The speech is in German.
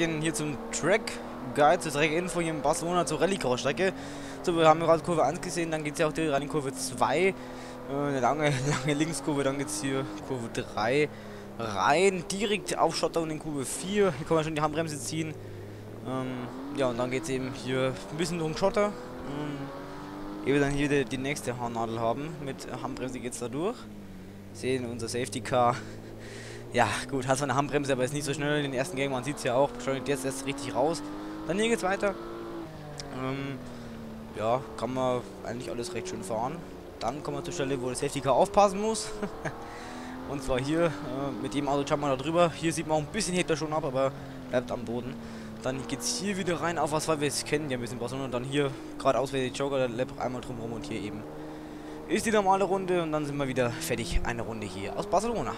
bisschen hier zum Track Guide, zur Track-Info hier in Barcelona zur Rallycross-Strecke. So, wir haben gerade Kurve 1 gesehen, dann geht es ja auch direkt rein in Kurve 2. Äh, eine lange, lange Linkskurve, dann geht es hier Kurve 3 rein, direkt auf Schotter und in Kurve 4. Hier kann man schon die Handbremse ziehen. Ähm, ja, und dann geht es eben hier ein bisschen den Schotter. Ähm, ehe wir dann hier die, die nächste Haarnadel haben. Mit Handbremse geht es da durch. Sehen unser Safety Car. Ja, gut, hat zwar eine Handbremse, aber ist nicht so schnell in den ersten Gang. Man sieht es ja auch, beschleunigt jetzt erst richtig raus. Dann hier geht's weiter. Ähm, ja, kann man eigentlich alles recht schön fahren. Dann kommen wir zur Stelle, wo der Safety Car aufpassen muss. Und zwar hier, äh, mit dem Auto jumpt man da drüber. Hier sieht man auch ein bisschen hebt er schon ab, aber bleibt am Boden. Dann geht es hier wieder rein auf was, weil wir es kennen, ja ein bisschen Barcelona. Und dann hier geradeaus wäre die Joker, der Lab einmal drumherum und hier eben ist die normale Runde und dann sind wir wieder fertig. Eine Runde hier aus Barcelona.